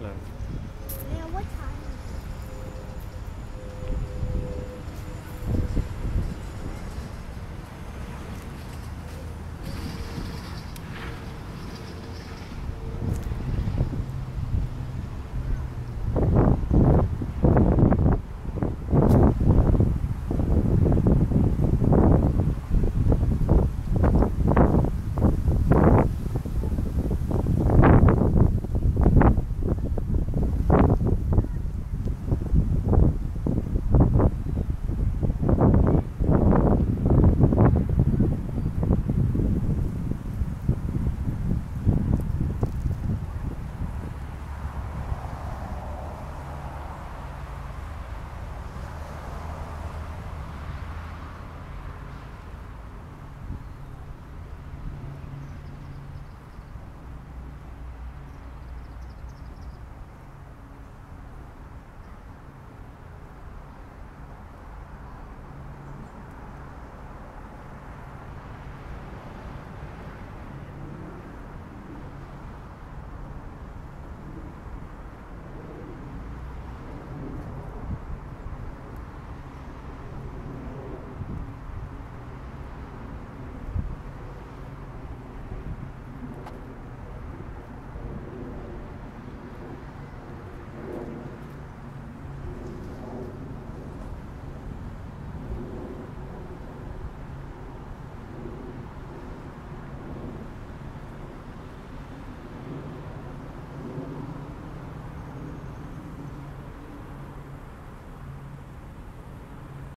Yeah.